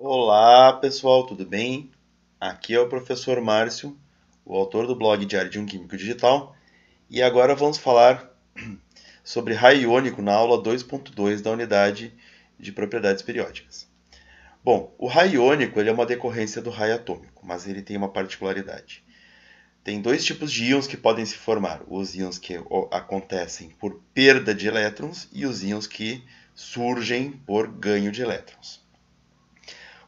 Olá pessoal, tudo bem? Aqui é o professor Márcio, o autor do blog Diário de um Químico Digital, e agora vamos falar sobre raio iônico na aula 2.2 da unidade de propriedades periódicas. Bom, o raio iônico ele é uma decorrência do raio atômico, mas ele tem uma particularidade. Tem dois tipos de íons que podem se formar: os íons que acontecem por perda de elétrons e os íons que surgem por ganho de elétrons.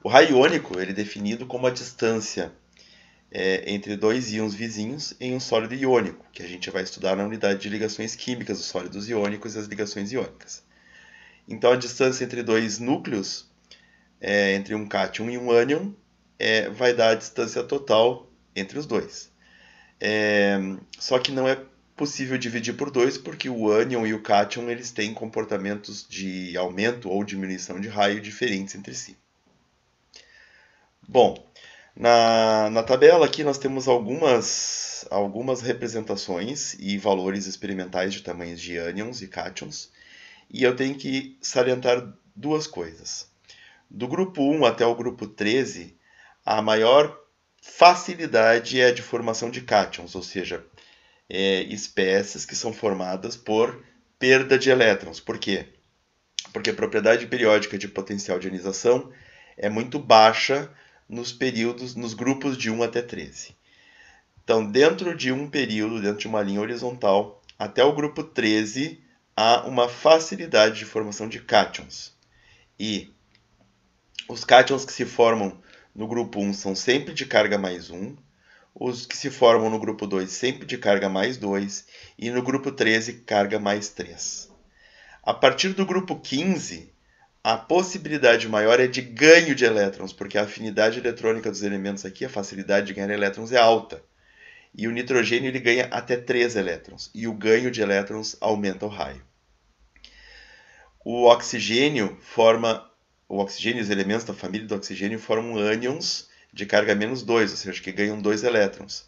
O raio iônico ele é definido como a distância é, entre dois íons vizinhos em um sólido iônico, que a gente vai estudar na unidade de ligações químicas, os sólidos iônicos e as ligações iônicas. Então, a distância entre dois núcleos, é, entre um cátion e um ânion, é, vai dar a distância total entre os dois. É, só que não é possível dividir por dois, porque o ânion e o cátion eles têm comportamentos de aumento ou diminuição de raio diferentes entre si. Bom, na, na tabela aqui nós temos algumas, algumas representações e valores experimentais de tamanhos de ânions e cátions, e eu tenho que salientar duas coisas. Do grupo 1 até o grupo 13, a maior facilidade é de formação de cátions, ou seja, é, espécies que são formadas por perda de elétrons. Por quê? Porque a propriedade periódica de potencial de ionização é muito baixa nos períodos, nos grupos de 1 até 13. Então, dentro de um período, dentro de uma linha horizontal, até o grupo 13, há uma facilidade de formação de cátions. E os cátions que se formam no grupo 1 são sempre de carga mais 1, os que se formam no grupo 2 sempre de carga mais 2 e no grupo 13 carga mais 3. A partir do grupo 15, a possibilidade maior é de ganho de elétrons, porque a afinidade eletrônica dos elementos aqui, a facilidade de ganhar elétrons é alta. E o nitrogênio ele ganha até 3 elétrons, e o ganho de elétrons aumenta o raio. O oxigênio forma, o oxigênio os elementos da família do oxigênio formam ânions de carga menos 2, ou seja, que ganham 2 elétrons.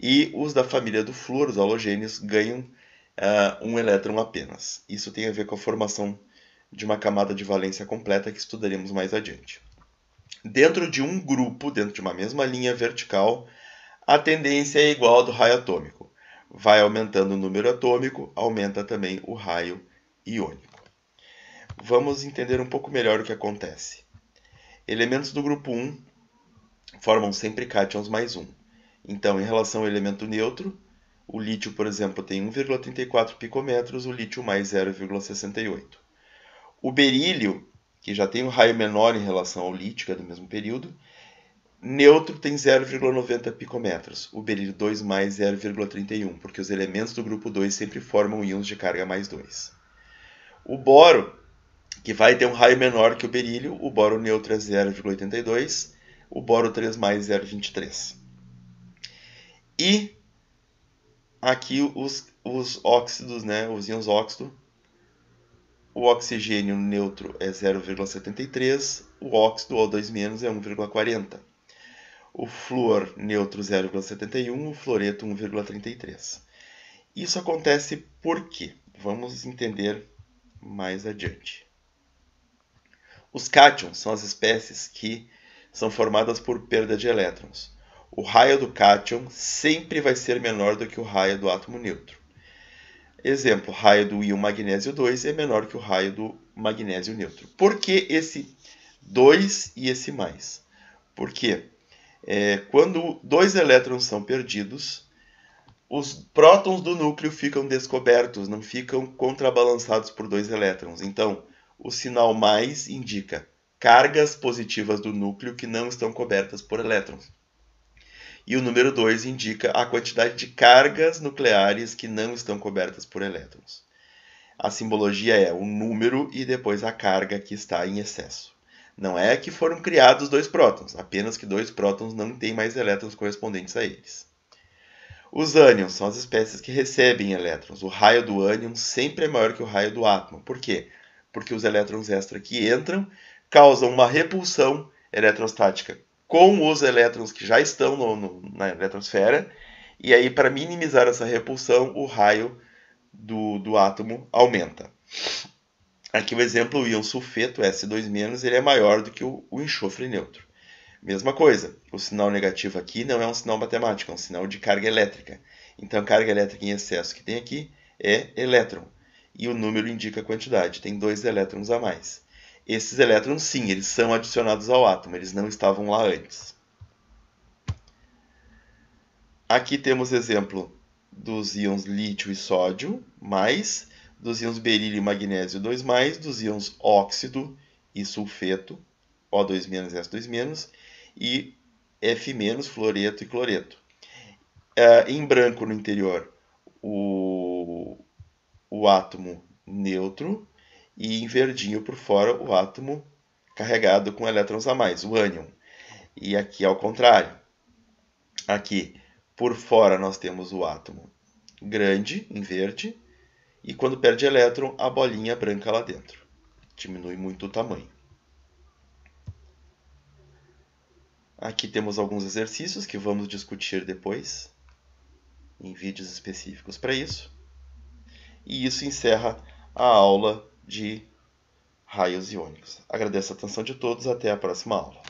E os da família do flúor, os halogênios, ganham uh, um elétron apenas. Isso tem a ver com a formação de uma camada de valência completa que estudaremos mais adiante. Dentro de um grupo, dentro de uma mesma linha vertical, a tendência é igual ao do raio atômico. Vai aumentando o número atômico, aumenta também o raio iônico. Vamos entender um pouco melhor o que acontece. Elementos do grupo 1 formam sempre cátions mais 1. Então, em relação ao elemento neutro, o lítio, por exemplo, tem 1,34 picômetros, o lítio mais 0,68. O berílio, que já tem um raio menor em relação ao lítio, que é do mesmo período, neutro tem 0,90 picometros, o berílio 2 mais 0,31, porque os elementos do grupo 2 sempre formam íons de carga mais 2. O boro, que vai ter um raio menor que o berílio, o boro neutro é 0,82, o boro 3 mais 0,23. E aqui os, os óxidos, né, os íons óxido, o oxigênio neutro é 0,73, o óxido O2- é 1,40. O flúor neutro 0,71, o fluoreto 1,33. Isso acontece por quê? Vamos entender mais adiante. Os cátions são as espécies que são formadas por perda de elétrons. O raio do cátion sempre vai ser menor do que o raio do átomo neutro. Exemplo, raio do íon magnésio 2 é menor que o raio do magnésio neutro. Por que esse 2 e esse mais? Porque é, quando dois elétrons são perdidos, os prótons do núcleo ficam descobertos, não ficam contrabalançados por dois elétrons. Então, o sinal mais indica cargas positivas do núcleo que não estão cobertas por elétrons. E o número 2 indica a quantidade de cargas nucleares que não estão cobertas por elétrons. A simbologia é o número e depois a carga que está em excesso. Não é que foram criados dois prótons, apenas que dois prótons não têm mais elétrons correspondentes a eles. Os ânions são as espécies que recebem elétrons. O raio do ânion sempre é maior que o raio do átomo. Por quê? Porque os elétrons extra que entram causam uma repulsão eletrostática com os elétrons que já estão no, no, na eletrosfera, e aí para minimizar essa repulsão, o raio do, do átomo aumenta. Aqui o exemplo, o íon sulfeto S2- ele é maior do que o, o enxofre neutro. Mesma coisa, o sinal negativo aqui não é um sinal matemático, é um sinal de carga elétrica. Então, carga elétrica em excesso que tem aqui é elétron. E o número indica a quantidade, tem dois elétrons a mais. Esses elétrons, sim, eles são adicionados ao átomo, eles não estavam lá antes. Aqui temos exemplo dos íons lítio e sódio, mais, dos íons berílio e magnésio 2+, dos íons óxido e sulfeto, O2- e S2-, e F-, fluoreto e cloreto. Uh, em branco no interior, o, o átomo neutro, e em verdinho por fora o átomo carregado com elétrons a mais, o ânion. E aqui ao contrário. Aqui por fora nós temos o átomo grande, em verde, e quando perde elétron, a bolinha branca lá dentro. Diminui muito o tamanho. Aqui temos alguns exercícios que vamos discutir depois, em vídeos específicos para isso. E isso encerra a aula de raios iônicos. Agradeço a atenção de todos, até a próxima aula.